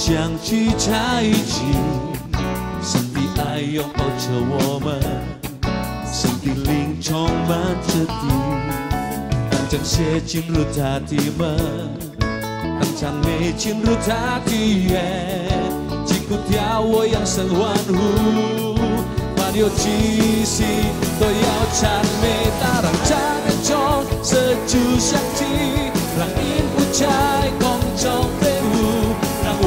我们相聚在一起，神的爱拥抱着我们，神的灵充满着地，当将血进入他的门，当将美进入他的园，击鼓跳我扬声欢呼，万有气息都要赞美他，让赞美中射出香气，让音符在空中飞，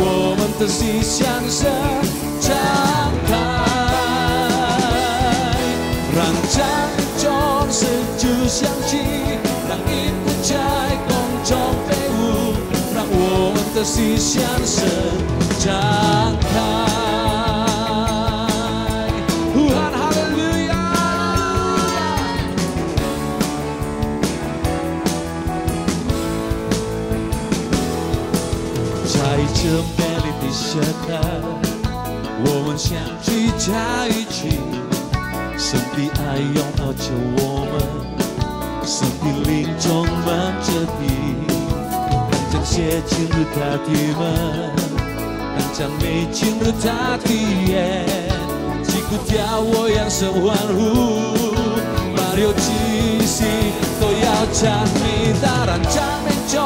我们的心向神敞开，让赞美中射出香气，让音符在空中飞舞，让我们的心向神敞开。 我们相聚在一起，神的爱拥抱着我们，神的灵充满着地，当将血进入他的门，当将美进入他的眼，击鼓跳我扬声欢呼，马六气息都要赞美他，让赞美中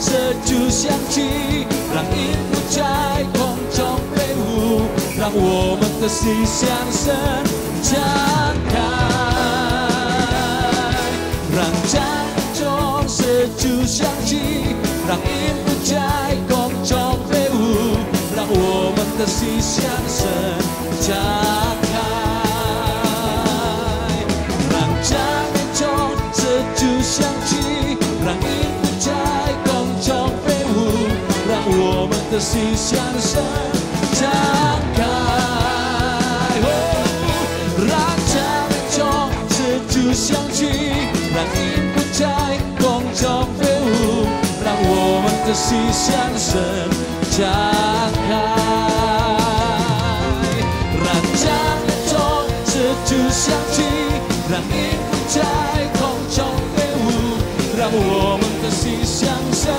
射出香气，让音符在空中飞舞，让我们的心向神敞开，让赞美中射出香气，让音符在空中飞舞，让我们的心向神敞开。 我们的心向神敞开。哦让赞美中射出香气，让音符在空中飞舞，让我们的心向神敞开。让赞美中射出香气，让音符在空中飞舞，让我们的心向神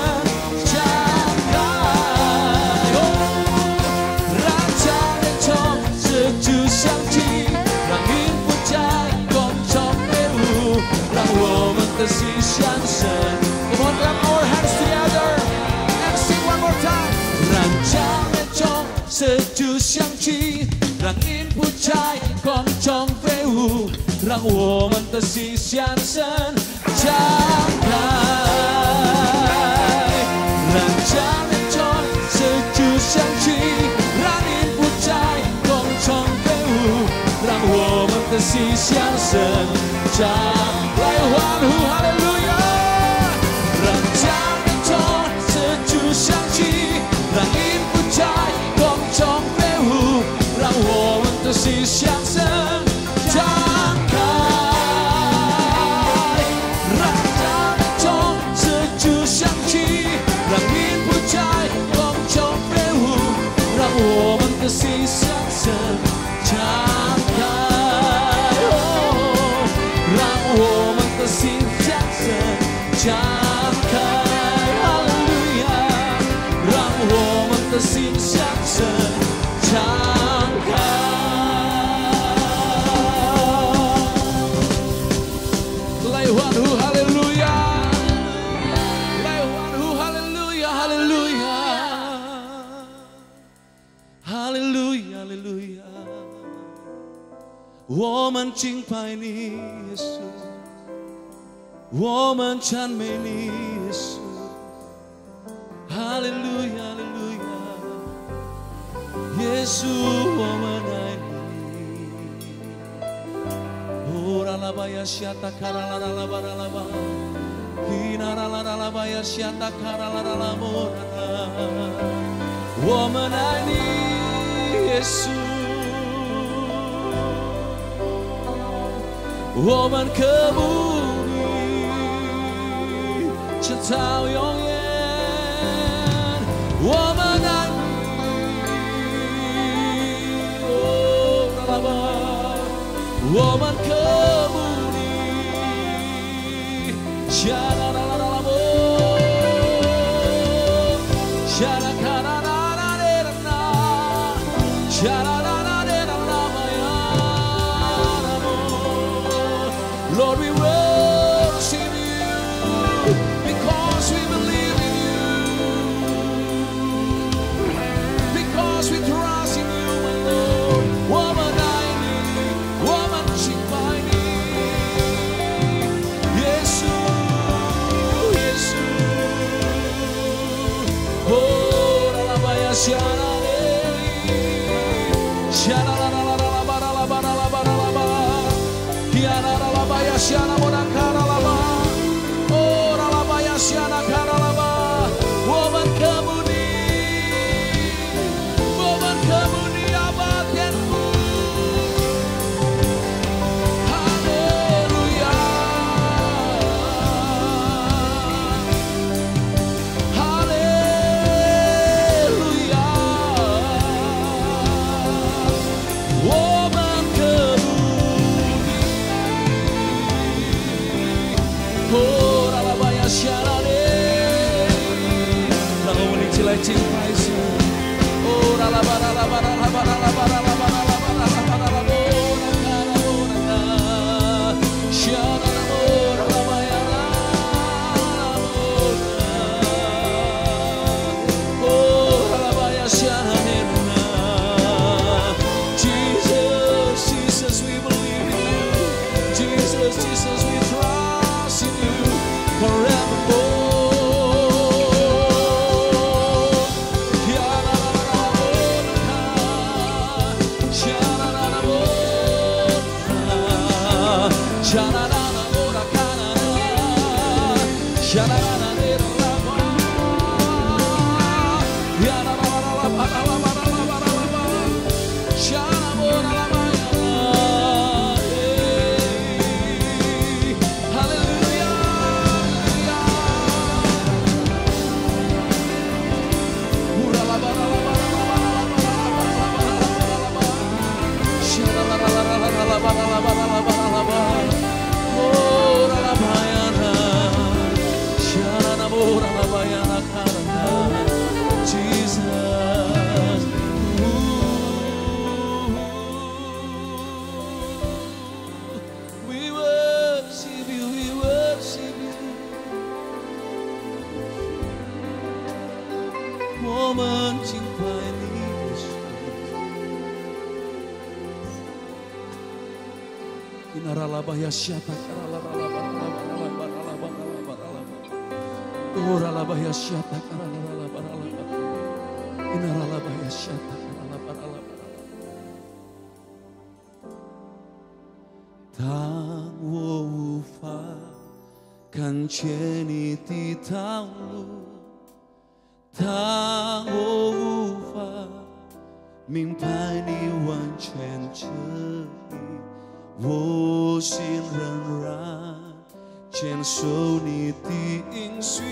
Mrs. Johnson. Come on, clap our hands chi, rang in bu con trong veu, rang woman Mrs. Johnson. Chang dai, ranchame 的心向神敞来欢呼，哈利路亚！让赞美中射出香气，让音符在空中飞舞，让我们的心向神敞开。让赞美中射出香气，让音符在空中飞舞，让我们的心向神 我们敬拜你，耶稣，我们赞美你，耶稣，哈利路亚，哈利路亚！耶稣，我们爱你。Ora la baya siata kara la la la ba la la ba. Ina la la la la baya siata kara la la la mo la la. 我们爱你，耶稣。 我们渴慕你，直到永远。我们爱你，哦，我们渴慕你，直到。感谢你的套路但我无法明白你完全确意我心仍然坚守你的音讯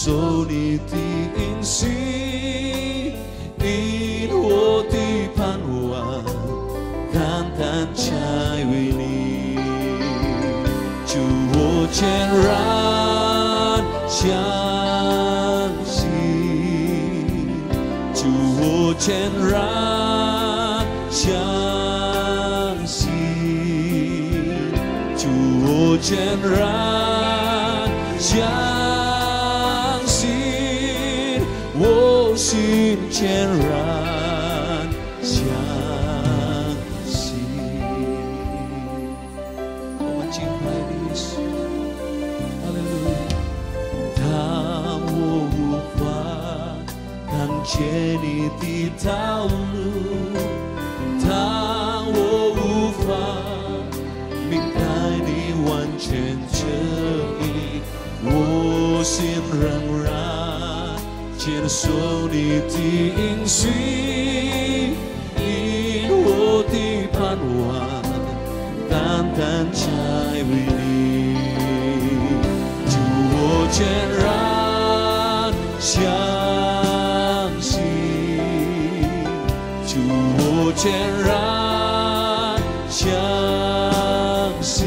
Sonic, 因我的 insee, 为你，祝我前套路，当我无法明白你。完全旨意，我心仍然接受你。的应许，因我的盼望单单在于你，祝我全。天然相信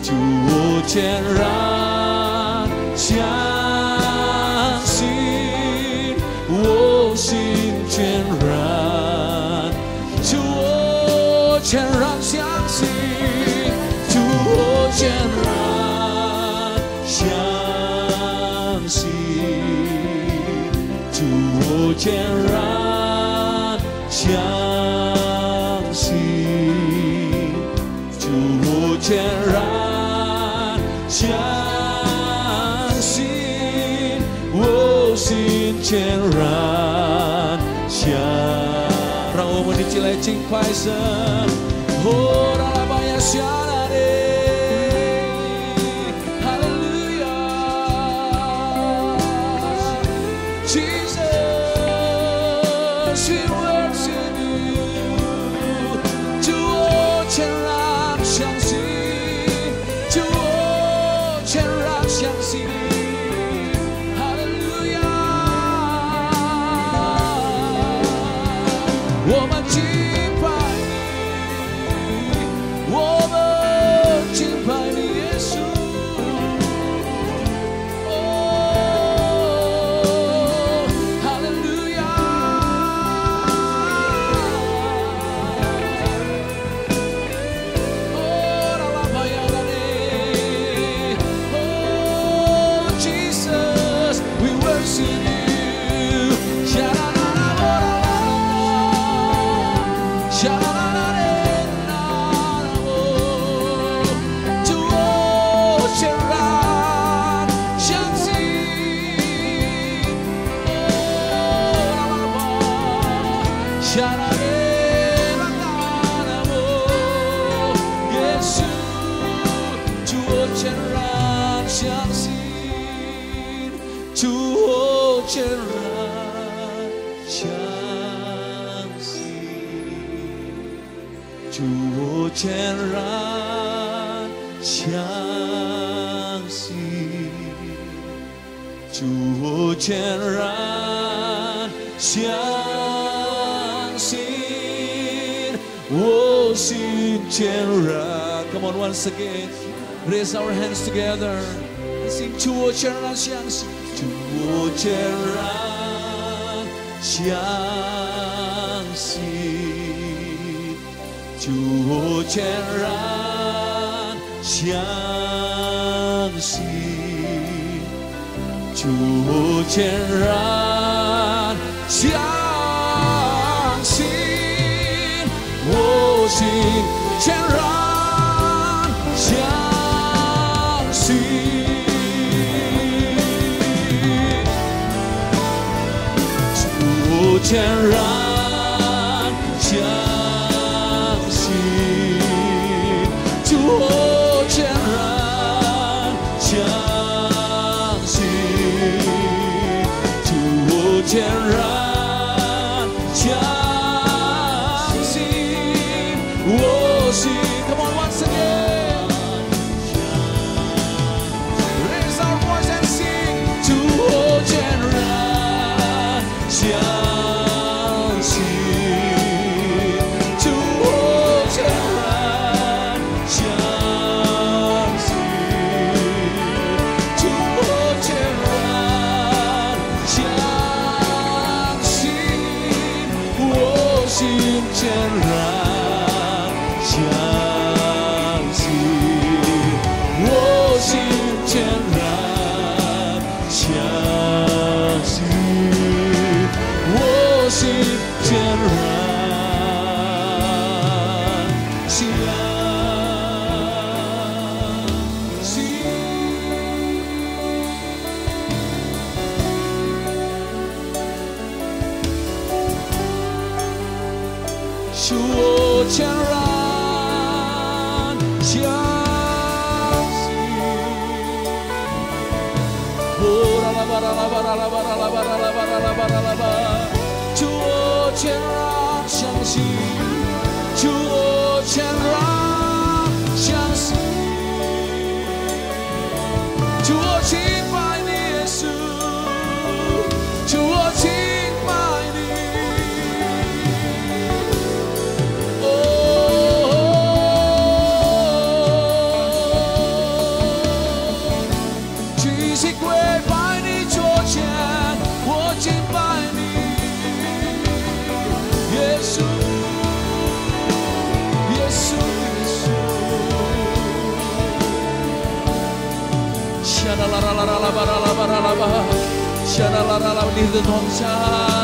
就我天然全然想，让我们的起来，尽快声。我们。相信，主我全然相信，主我全然相信，主我全然相信，我心全然。turn run. 啦啦吧啦啦吧啦啦吧啦啦吧啦啦吧，求我全相信，求我全。巴拉拉巴拉拉，巴拉拉拉拉拉拉，你个童傻。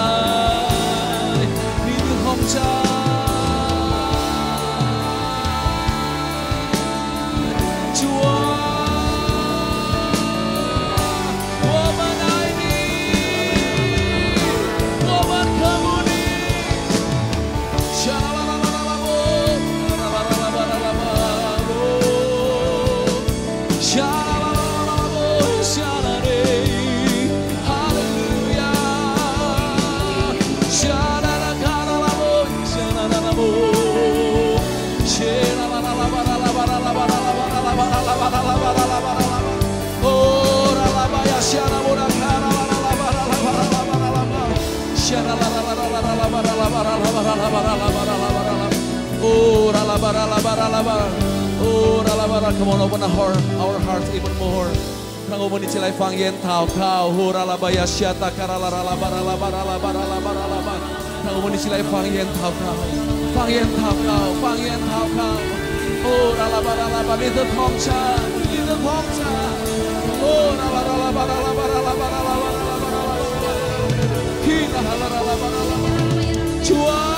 ralaba. Oh, ralaba. Come on, open our, our even more. Tau kau. Oh ralaba ya syata karala ralaba ralaba ralaba ralaba ralaba. Kau. Tau kau. Tau kau. Oh, ralaba ralaba Oh, ralaba ralaba ralaba ralaba ralaba ralaba. Kita ralaba ralaba ralaba.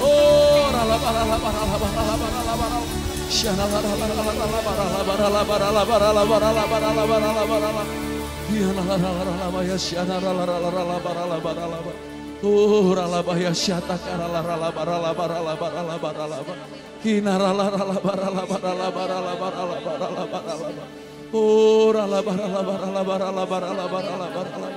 Oh, Oh, ralabaya syata karala ralaba ralaba ralaba ralaba ralaba. Kina rala ralaba ralaba ralaba ralaba ralaba ralaba ralaba. Oh, ralaba ralaba ralaba ralaba ralaba ralaba ralaba.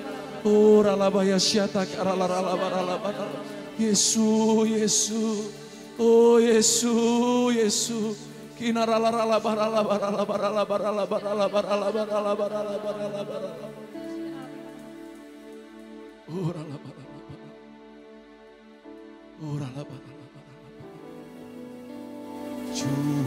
Oh, ralabaya syata karala ralaba ralaba ralaba. Yesu, Yesu, oh Yesu, Yesu. Kina rala rala barala barala barala barala barala barala barala barala barala barala. Oh rala barala barala. Oh rala barala barala. barala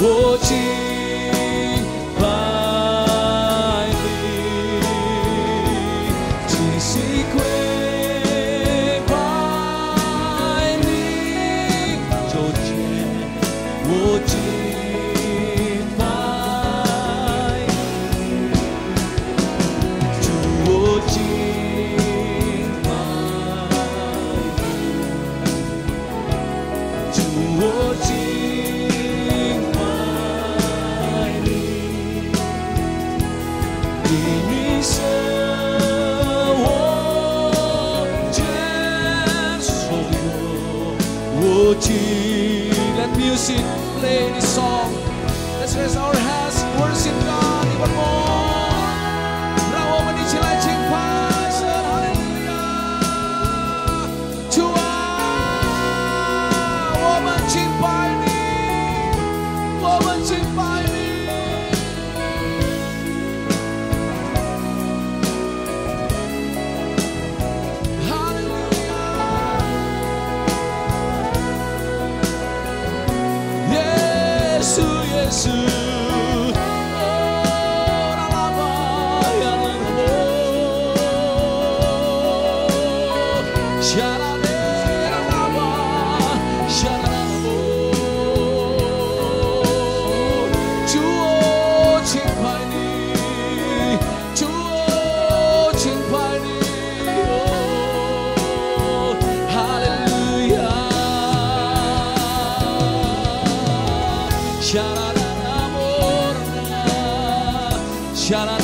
Te 下啦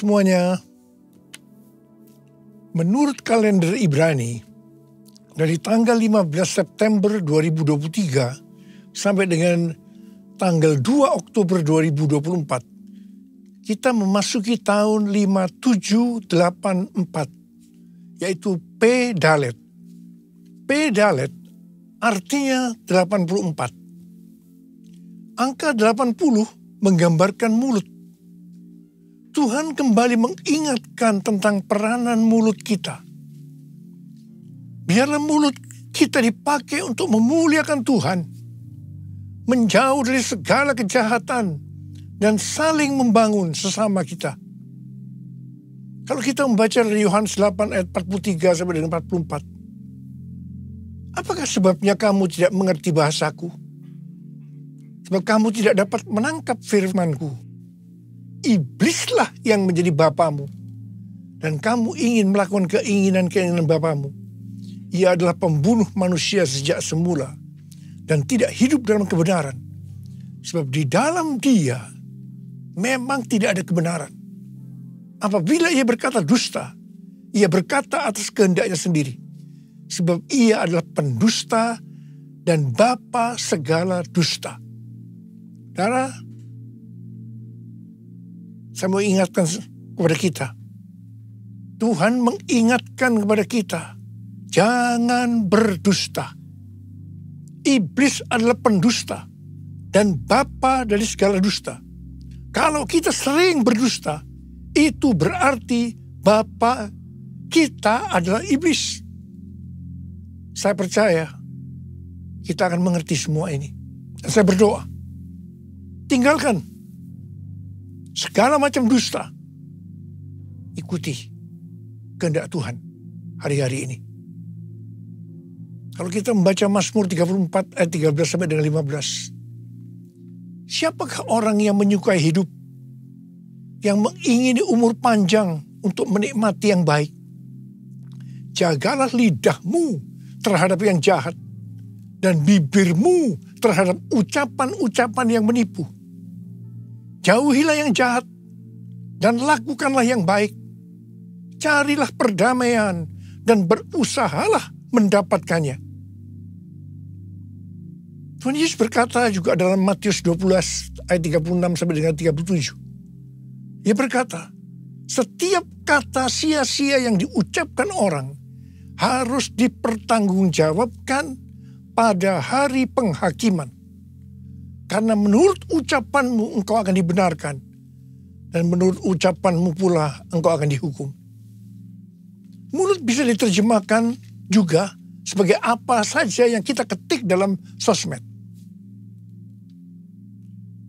semuanya. Menurut kalender Ibrani, dari tanggal 15 September 2023 sampai dengan tanggal 2 Oktober 2024, kita memasuki tahun 5784, yaitu P Dalet. P Dalet artinya 84. Angka 80 menggambarkan mulut. Tuhan kembali mengingatkan tentang peranan mulut kita. Biarlah mulut kita dipakai untuk memuliakan Tuhan, menjauh dari segala kejahatan, dan saling membangun sesama kita. Kalau kita membaca dari Yohanes 8 ayat 43 sampai dengan 44. Apakah sebabnya kamu tidak mengerti bahasaku? Sebab kamu tidak dapat menangkap firmanku Iblislah yang menjadi bapamu. Dan kamu ingin melakukan keinginan-keinginan bapamu. Ia adalah pembunuh manusia sejak semula. Dan tidak hidup dalam kebenaran. Sebab di dalam dia memang tidak ada kebenaran. Apabila ia berkata dusta, ia berkata atas kehendaknya sendiri. Sebab ia adalah pendusta dan bapa segala dusta. Karena saya mau ingatkan kepada kita. Tuhan mengingatkan kepada kita. Jangan berdusta. Iblis adalah pendusta dan bapa dari segala dusta. Kalau kita sering berdusta, itu berarti Bapak kita adalah iblis. Saya percaya kita akan mengerti semua ini. Saya berdoa. Tinggalkan segala macam dusta. Ikuti kehendak Tuhan hari-hari ini. Kalau kita membaca Mazmur 34 ayat 13 sampai dengan 15. Siapakah orang yang menyukai hidup yang mengingini umur panjang untuk menikmati yang baik. Jagalah lidahmu terhadap yang jahat dan bibirmu terhadap ucapan-ucapan yang menipu. Jauhilah yang jahat dan lakukanlah yang baik. Carilah perdamaian dan berusahalah mendapatkannya. Tuhan Yesus berkata juga dalam Matius 12 ayat 36 sampai dengan 37. Ia berkata, setiap kata sia-sia yang diucapkan orang harus dipertanggungjawabkan pada hari penghakiman. Karena menurut ucapanmu engkau akan dibenarkan. Dan menurut ucapanmu pula engkau akan dihukum. Mulut bisa diterjemahkan juga sebagai apa saja yang kita ketik dalam sosmed.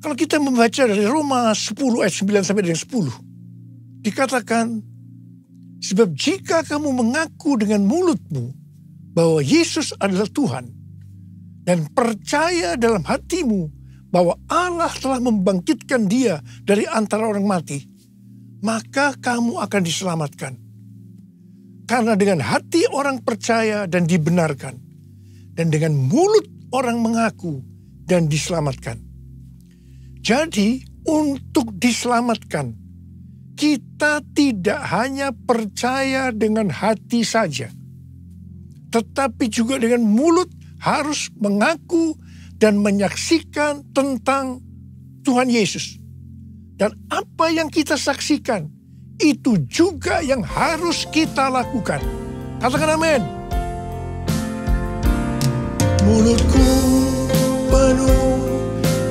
Kalau kita membaca dari Roma 10 ayat 9 sampai dengan 10. Dikatakan, sebab jika kamu mengaku dengan mulutmu bahwa Yesus adalah Tuhan dan percaya dalam hatimu bahwa Allah telah membangkitkan dia dari antara orang mati, maka kamu akan diselamatkan. Karena dengan hati orang percaya dan dibenarkan, dan dengan mulut orang mengaku dan diselamatkan. Jadi untuk diselamatkan, kita tidak hanya percaya dengan hati saja, tetapi juga dengan mulut harus mengaku dan menyaksikan tentang Tuhan Yesus. Dan apa yang kita saksikan, itu juga yang harus kita lakukan. Katakan amin. Mulutku penuh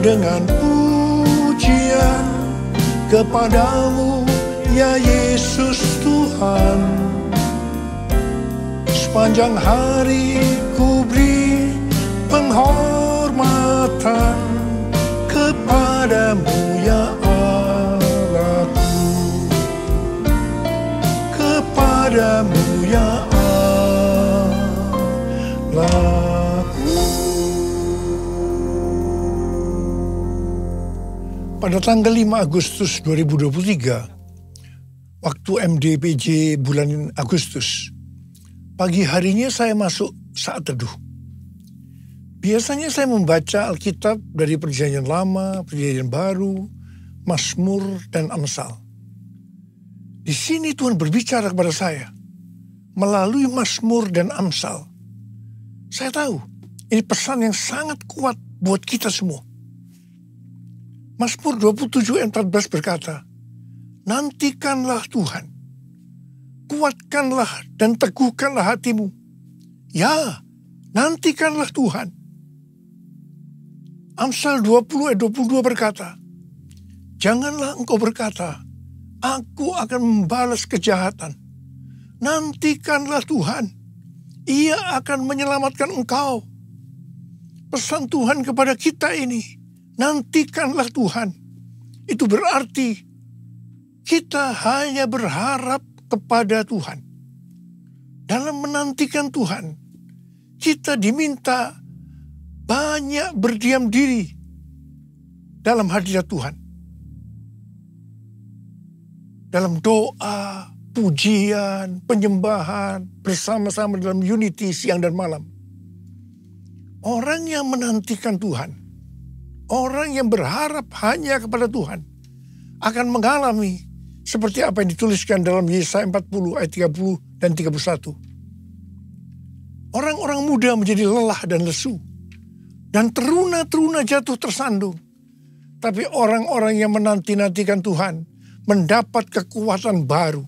dengan pujian kepadamu ya Yesus Tuhan sepanjang hari ku beri penghormatan kepadamu ya Allahku kepadamu ya Allah Pada tanggal 5 Agustus 2023, waktu MDPJ bulan Agustus, pagi harinya saya masuk saat teduh. Biasanya saya membaca Alkitab dari perjanjian lama, perjanjian baru, Mazmur, dan Amsal. Di sini Tuhan berbicara kepada saya melalui Mazmur dan Amsal. Saya tahu ini pesan yang sangat kuat buat kita semua. Mazmur 27 ayat 14 berkata, Nantikanlah Tuhan, kuatkanlah dan teguhkanlah hatimu. Ya, nantikanlah Tuhan. Amsal 20 ayat 22 berkata, Janganlah engkau berkata, Aku akan membalas kejahatan. Nantikanlah Tuhan. Ia akan menyelamatkan engkau. Pesan Tuhan kepada kita ini nantikanlah Tuhan. Itu berarti kita hanya berharap kepada Tuhan. Dalam menantikan Tuhan, kita diminta banyak berdiam diri dalam hadirat Tuhan. Dalam doa, pujian, penyembahan, bersama-sama dalam unity siang dan malam. Orang yang menantikan Tuhan, orang yang berharap hanya kepada Tuhan, akan mengalami seperti apa yang dituliskan dalam Yesaya 40 ayat 30 dan 31. Orang-orang muda menjadi lelah dan lesu. Dan teruna-teruna jatuh tersandung. Tapi orang-orang yang menanti-nantikan Tuhan mendapat kekuatan baru.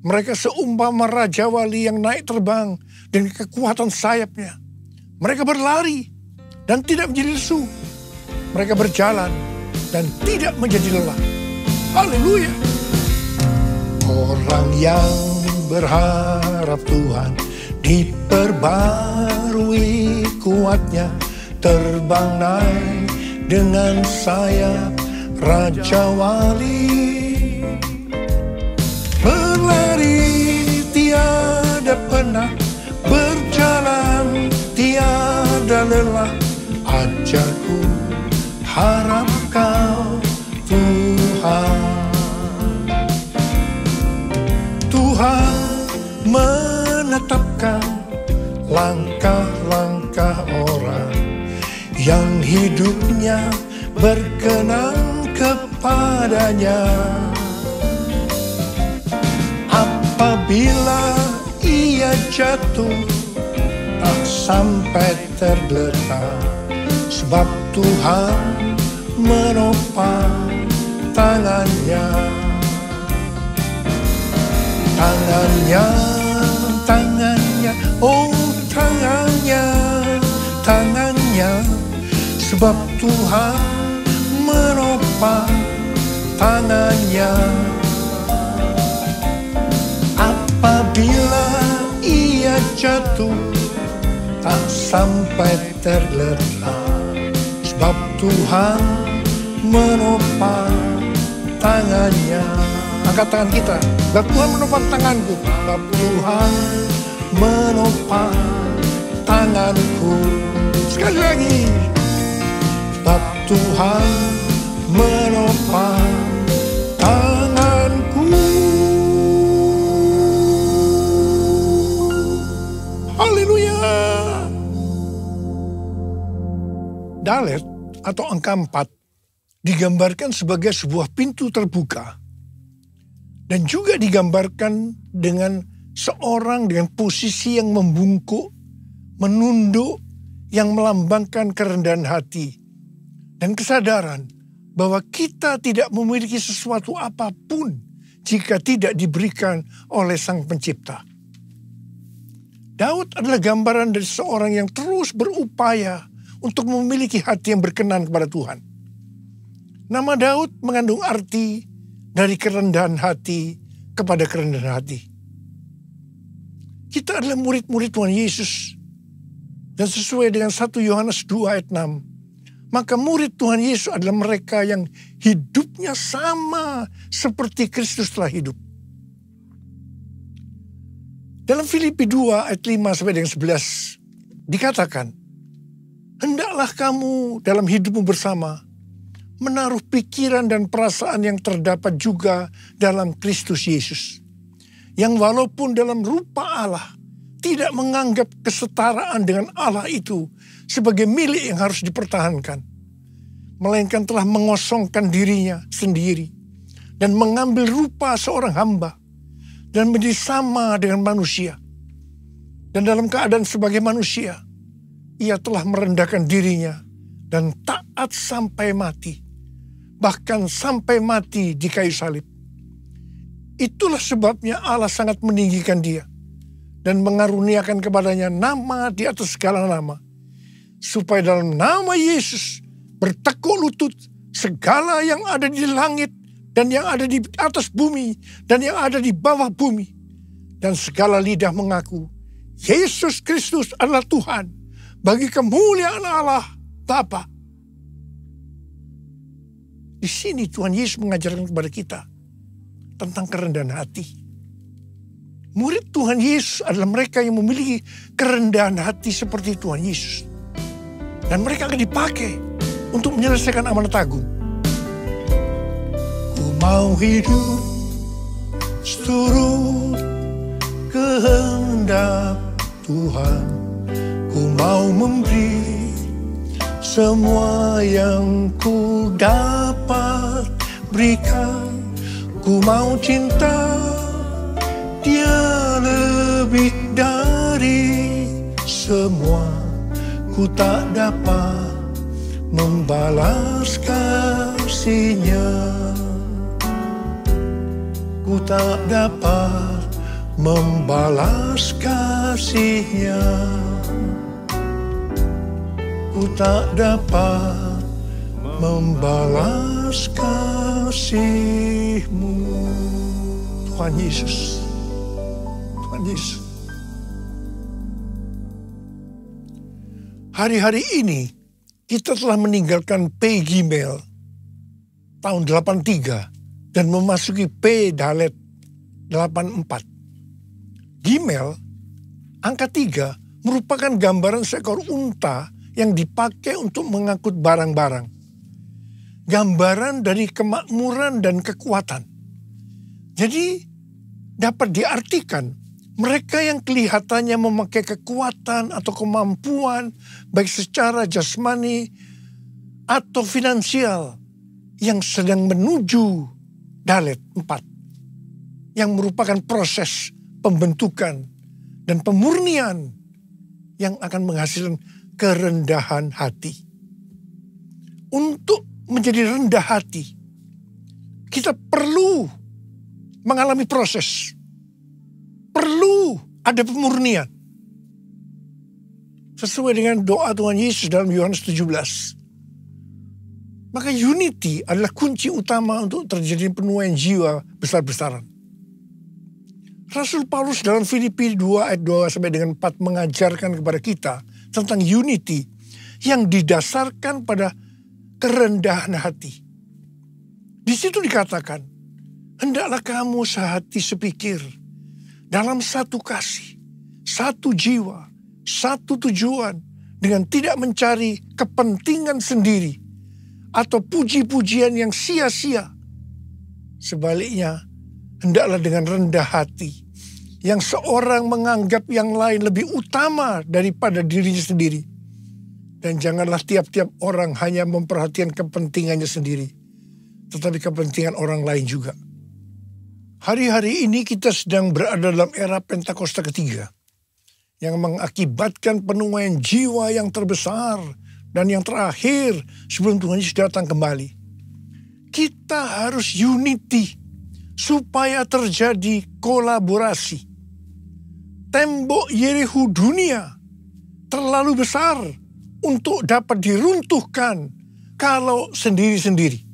Mereka seumpama Raja Wali yang naik terbang dengan kekuatan sayapnya. Mereka berlari dan tidak menjadi lesu. Mereka berjalan dan tidak menjadi lelah. Haleluya. Orang yang berharap Tuhan diperbarui kuatnya terbang naik dengan sayap Raja Wali. Berlari tiada pernah berjalan tiada lelah. Ajarku harap kau Tuhan. Tuhan menetapkan langkah-langkah orang yang hidupnya berkenan kepadanya. Apabila ia jatuh tak sampai tergeletak. Sebab Tuhan menopang tangannya. Tangannya tangannya oh tangannya. tangannya sebab Tuhan menopang tangannya. Apabila ia jatuh tak sampai tergeletak sebab Tuhan menopang tangannya. Angkat tangan kita. Dan Tuhan menopang tanganku. Sebab Tuhan menopang tanganku. Sekali lagi. sebab Tuhan menopang tanganku. Haleluya. Dalet atau angka 4 digambarkan sebagai sebuah pintu terbuka dan juga digambarkan dengan seorang dengan posisi yang membungkuk, menunduk, yang melambangkan kerendahan hati dan kesadaran bahwa kita tidak memiliki sesuatu apa pun jika tidak diberikan oleh Sang Pencipta. Daud adalah gambaran dari seorang yang terus berupaya untuk memiliki hati yang berkenan kepada Tuhan. Nama Daud mengandung arti dari kerendahan hati kepada kerendahan hati. Kita adalah murid-murid Tuhan Yesus. Dan sesuai dengan 1 Yohanes 2 ayat 6. Maka murid Tuhan Yesus adalah mereka yang hidupnya sama seperti Kristus telah hidup. Dalam Filipi 2 ayat 5 sampai dengan 11 dikatakan, Hendaklah kamu dalam hidupmu bersama menaruh pikiran dan perasaan yang terdapat juga dalam Kristus Yesus. Yang walaupun dalam rupa Allah tidak menganggap kesetaraan dengan Allah itu sebagai milik yang harus dipertahankan. Melainkan telah mengosongkan dirinya sendiri dan mengambil rupa seorang hamba dan menjadi sama dengan manusia. Dan dalam keadaan sebagai manusia, ia telah merendahkan dirinya dan taat sampai mati bahkan sampai mati di kayu salib. Itulah sebabnya Allah sangat meninggikan dia dan mengaruniakan kepadanya nama di atas segala nama. Supaya dalam nama Yesus bertekuk lutut segala yang ada di langit dan yang ada di atas bumi dan yang ada di bawah bumi. Dan segala lidah mengaku Yesus Kristus adalah Tuhan bagi kemuliaan Allah Bapa. Di sini Tuhan Yesus mengajarkan kepada kita tentang kerendahan hati. Murid Tuhan Yesus adalah mereka yang memiliki kerendahan hati seperti Tuhan Yesus. Dan mereka akan dipakai untuk menyelesaikan amanat agung. Ku mau hidup seturut kehendak Tuhan. Ku mau memberi semua yang ku dapat berikan. Ku mau cinta dia lebih dari semua Ku tak dapat membalas kasihnya. Ku tak dapat membalas kasihnya. Ku tak dapat membalas kasihmu. Tuhan Yesus. Tuhan Yesus. Hari-hari ini kita telah meninggalkan P Gmail tahun 83 dan memasuki P Dalet 84. Gmail angka 3 merupakan gambaran seekor unta yang dipakai untuk mengangkut barang-barang. Gambaran dari kemakmuran dan kekuatan. Jadi dapat diartikan mereka yang kelihatannya memakai kekuatan atau kemampuan baik secara jasmani atau finansial yang sedang menuju dalet 4 yang merupakan proses pembentukan dan pemurnian yang akan menghasilkan kerendahan hati. Untuk menjadi rendah hati, kita perlu mengalami proses perlu ada pemurnian. Sesuai dengan doa Tuhan Yesus dalam Yohanes 17. Maka unity adalah kunci utama untuk terjadi penuaian jiwa besar-besaran. Rasul Paulus dalam Filipi 2 ayat 2 sampai dengan 4 mengajarkan kepada kita tentang unity yang didasarkan pada kerendahan hati. Di situ dikatakan, hendaklah kamu sehati sepikir, dalam satu kasih, satu jiwa, satu tujuan dengan tidak mencari kepentingan sendiri atau puji-pujian yang sia-sia. Sebaliknya, hendaklah dengan rendah hati yang seorang menganggap yang lain lebih utama daripada dirinya sendiri. Dan janganlah tiap-tiap orang hanya memperhatikan kepentingannya sendiri, tetapi kepentingan orang lain juga. Hari-hari ini kita sedang berada dalam era Pentakosta ketiga yang mengakibatkan penuaian jiwa yang terbesar dan yang terakhir sebelum Tuhan Yesus datang kembali. Kita harus unity supaya terjadi kolaborasi. Tembok Yerihu dunia terlalu besar untuk dapat diruntuhkan kalau sendiri-sendiri.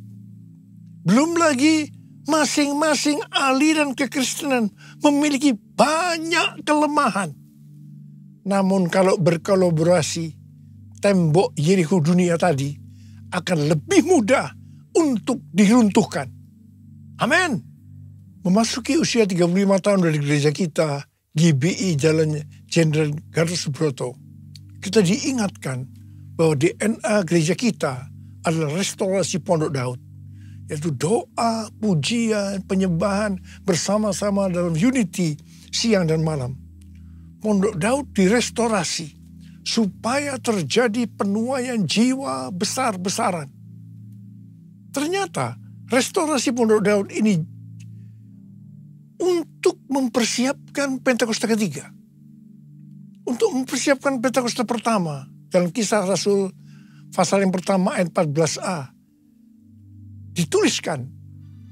Belum lagi masing-masing aliran kekristenan memiliki banyak kelemahan. Namun kalau berkolaborasi, tembok Yericho dunia tadi akan lebih mudah untuk diruntuhkan. Amin. Memasuki usia 35 tahun dari gereja kita, GBI Jalan Jenderal Gatot Subroto, kita diingatkan bahwa DNA gereja kita adalah restorasi Pondok Daud yaitu doa, pujian, penyembahan bersama-sama dalam unity siang dan malam. Pondok Daud direstorasi supaya terjadi penuaian jiwa besar-besaran. Ternyata restorasi Pondok Daud ini untuk mempersiapkan Pentakosta ketiga. Untuk mempersiapkan Pentakosta pertama dalam kisah Rasul pasal yang pertama ayat 14a dituliskan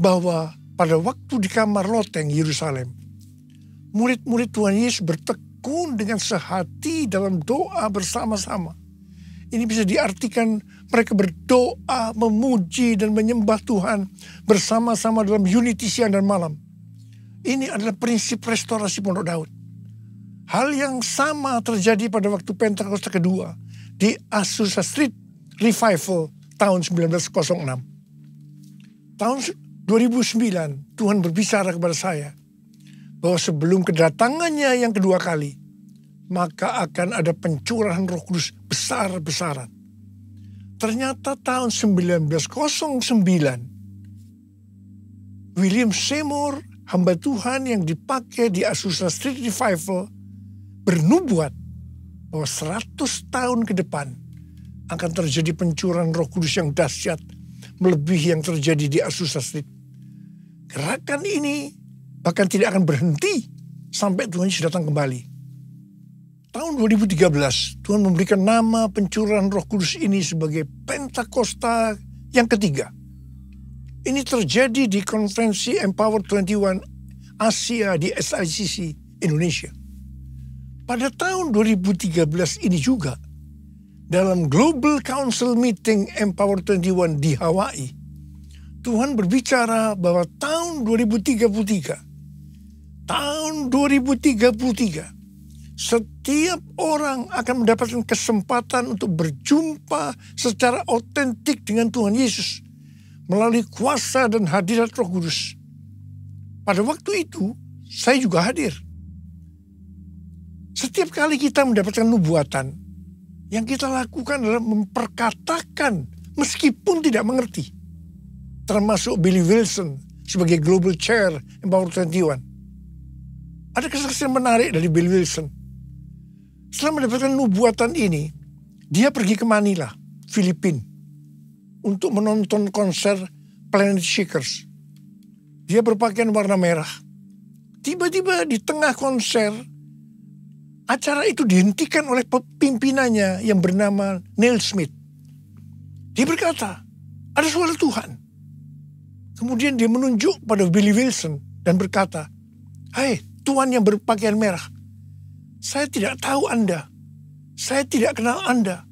bahwa pada waktu di kamar loteng Yerusalem, murid-murid Tuhan Yesus bertekun dengan sehati dalam doa bersama-sama. Ini bisa diartikan mereka berdoa, memuji dan menyembah Tuhan bersama-sama dalam unity siang dan malam. Ini adalah prinsip restorasi Pondok Daud. Hal yang sama terjadi pada waktu Pentakosta kedua di Azusa Street Revival tahun 1906 tahun 2009 Tuhan berbicara kepada saya bahwa sebelum kedatangannya yang kedua kali, maka akan ada pencurahan roh kudus besar-besaran. Ternyata tahun 1909, William Seymour, hamba Tuhan yang dipakai di Azusa Street Revival, bernubuat bahwa 100 tahun ke depan akan terjadi pencurahan roh kudus yang dahsyat melebihi yang terjadi di Azusa Street. Gerakan ini bahkan tidak akan berhenti sampai Tuhan Yesus datang kembali. Tahun 2013, Tuhan memberikan nama pencurahan roh kudus ini sebagai Pentakosta yang ketiga. Ini terjadi di konferensi Empower 21 Asia di SICC Indonesia. Pada tahun 2013 ini juga, dalam Global Council Meeting Empower 21 di Hawaii, Tuhan berbicara bahwa tahun 2033, tahun 2033, setiap orang akan mendapatkan kesempatan untuk berjumpa secara otentik dengan Tuhan Yesus melalui kuasa dan hadirat Roh Kudus. Pada waktu itu, saya juga hadir. Setiap kali kita mendapatkan nubuatan, yang kita lakukan adalah memperkatakan meskipun tidak mengerti. Termasuk Billy Wilson sebagai Global Chair Empower 21. Ada kesaksian menarik dari Billy Wilson setelah mendapatkan nubuatan ini, dia pergi ke Manila, Filipina, untuk menonton konser Planet Shakers. Dia berpakaian warna merah. Tiba-tiba di tengah konser, acara itu dihentikan oleh pimpinannya yang bernama Neil Smith. Dia berkata, ada suara Tuhan. Kemudian dia menunjuk pada Billy Wilson dan berkata, Hai Tuhan yang berpakaian merah, saya tidak tahu Anda. Saya tidak kenal Anda.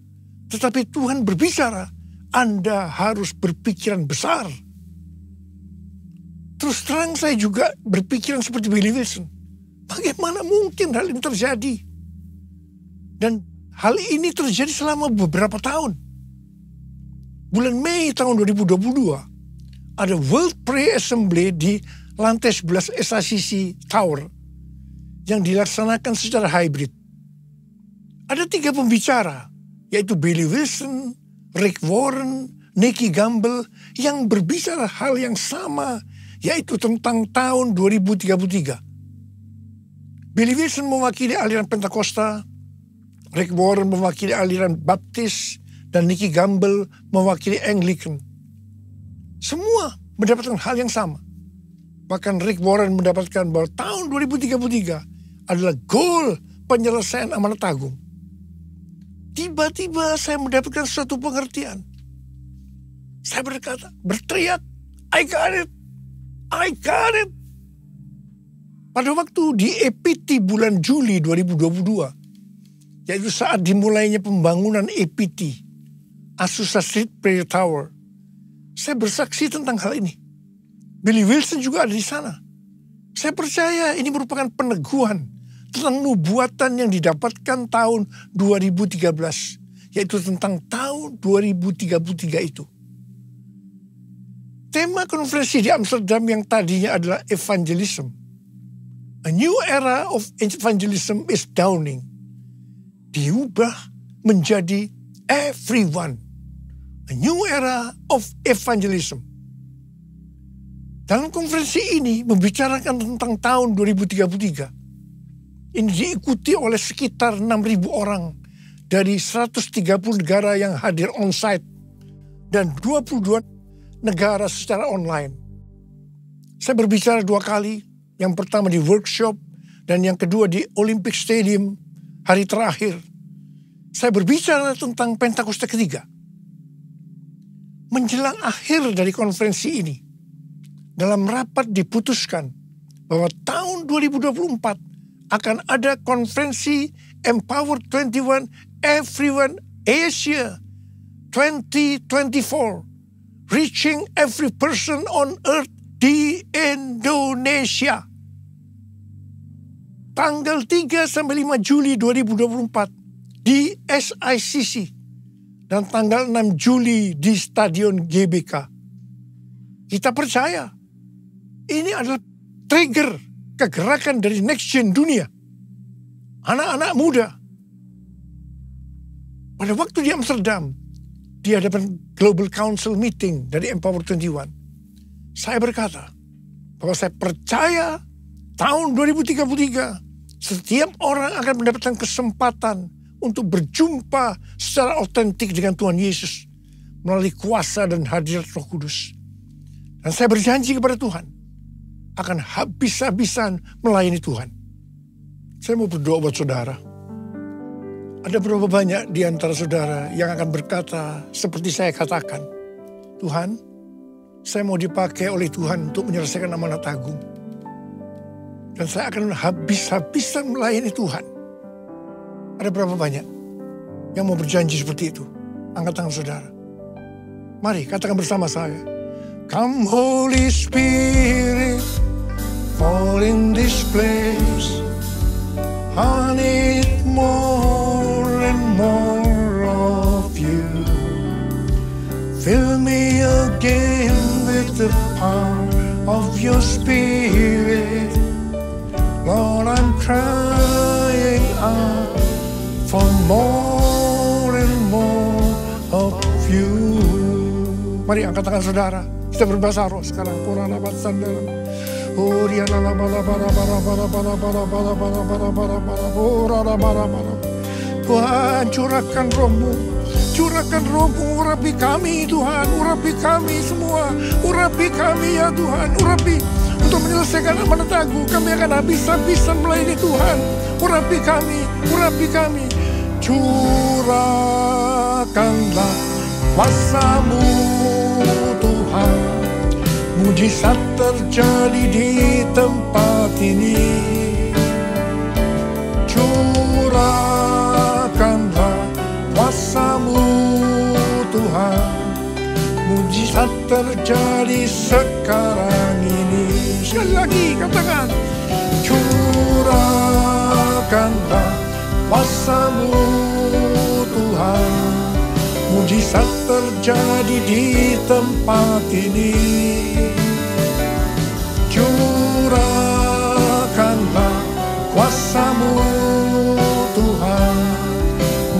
Tetapi Tuhan berbicara, Anda harus berpikiran besar. Terus terang saya juga berpikiran seperti Billy Wilson. Bagaimana mungkin hal ini terjadi? Dan hal ini terjadi selama beberapa tahun. Bulan Mei tahun 2022, ada World Prayer Assembly di lantai 11 SACC Tower yang dilaksanakan secara hybrid. Ada tiga pembicara, yaitu Billy Wilson, Rick Warren, Nicky Gamble, yang berbicara hal yang sama, yaitu tentang tahun 2033. Billy Wilson mewakili aliran Pentakosta, Rick Warren mewakili aliran Baptis, dan Nicky Gamble mewakili Anglican. Semua mendapatkan hal yang sama. Bahkan Rick Warren mendapatkan bahwa tahun 2033 adalah goal penyelesaian amanat agung. Tiba-tiba saya mendapatkan suatu pengertian. Saya berkata, berteriak, I got it, I got it. Pada waktu di EPT bulan Juli 2022, yaitu saat dimulainya pembangunan EPT, Azusa Street Prayer Tower, saya bersaksi tentang hal ini. Billy Wilson juga ada di sana. Saya percaya ini merupakan peneguhan tentang nubuatan yang didapatkan tahun 2013. Yaitu tentang tahun 2033 itu. Tema konferensi di Amsterdam yang tadinya adalah evangelism. A new era of evangelism is dawning. Diubah menjadi everyone. A new era of evangelism dalam konferensi ini membicarakan tentang tahun 2033. Ini diikuti oleh sekitar 6.000 orang dari 130 negara yang hadir on-site dan 22 negara secara online. Saya berbicara dua kali, yang pertama di workshop dan yang kedua di Olympic Stadium hari terakhir. Saya berbicara tentang Pentakosta ketiga. Menjelang akhir dari konferensi ini, dalam rapat diputuskan bahwa tahun 2024 akan ada konferensi Empower 21 Everyone Asia 2024 Reaching Every Person on Earth di Indonesia. Tanggal 3 sampai 5 Juli 2024 di SICC dan tanggal 6 Juli di Stadion GBK. Kita percaya ini adalah trigger kegerakan dari next gen dunia. Anak-anak muda. Pada waktu di Amsterdam, di hadapan Global Council Meeting dari Empower 21, saya berkata bahwa saya percaya tahun 2033 setiap orang akan mendapatkan kesempatan untuk berjumpa secara otentik dengan Tuhan Yesus melalui kuasa dan hadirat Roh Kudus. Dan saya berjanji kepada Tuhan akan habis-habisan melayani Tuhan. Saya mau berdoa buat saudara. Ada berapa banyak di antara saudara yang akan berkata seperti saya katakan, Tuhan, saya mau dipakai oleh Tuhan untuk menyelesaikan amanat agung. Dan saya akan habis-habisan melayani Tuhan. Ada berapa banyak yang mau berjanji seperti itu? Angkat tangan saudara. Mari katakan bersama saya. Come Holy Spirit, fall in this place. I need more and more of you. Fill me again with the power of your spirit. Crying out for more and more of you. Mari angkat tangan saudara. Kita berbahasa roh sekarang. Kurang dapat sandal. Oh, dia lala bala bala bala bala bala bala bala bala bala bala bala bala bala bala Tuhan curahkan rohmu Curahkan rohmu urapi kami Tuhan Urapi kami semua Urapi kami ya Tuhan Urapi menyelesaikan amanat agung kami akan habis-habisan melayani Tuhan. Urapi kami urapi kami. Curahkanlah kuasamu Tuhan. Mujizat terjadi di tempat ini. Curahkanlah kuasamu Tuhan mujizat terjadi sekarang ini sekali lagi katakan curahkanlah kuasamu Tuhan. Mujizat terjadi di tempat ini. Curahkanlah kuasamu Tuhan.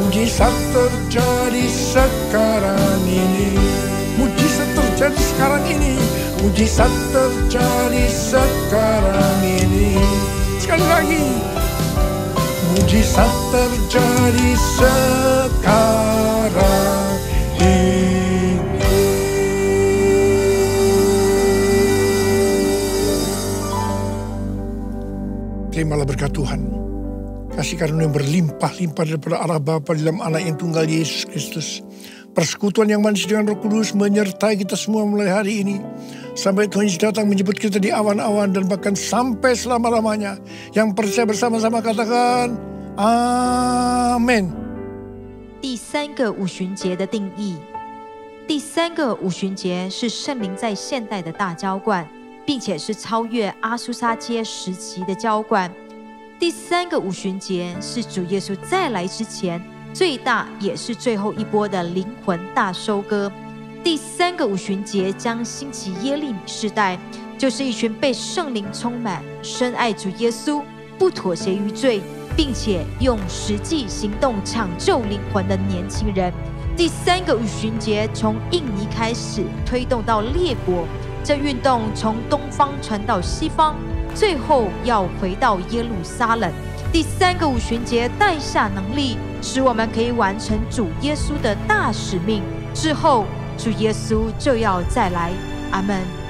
Mujizat terjadi sekarang terjadi sekarang ini mujizat terjadi sekarang ini. Sekali lagi mujizat terjadi sekarang ini. Terimalah berkat Tuhan. Kasih karunia yang berlimpah-limpah daripada Allah Bapa dalam anak yang tunggal Yesus Kristus persekutuan yang manis dengan roh kudus menyertai kita semua mulai hari ini. Sampai Tuhan Yesus datang menjemput kita di awan-awan dan bahkan sampai selama-lamanya. Yang percaya bersama-sama katakan, Amin. 第三个五旬节的定义，第三个五旬节是圣灵在现代的大浇灌，并且是超越阿苏沙街时期的浇灌。第三个五旬节是主耶稣再来之前最大也是最后一波的灵魂大收割。第三个五旬节将兴起耶利米世代，就是一群被圣灵充满、深爱主耶稣、不妥协于罪，并且用实际行动抢救灵魂的年轻人。第三个五旬节从印尼开始推动到列国，这运动从东方传到西方，最后要回到耶路撒冷。第三个五旬节带下能力，使我们可以完成主耶稣的大使命。之后，主耶稣就要再来。阿门。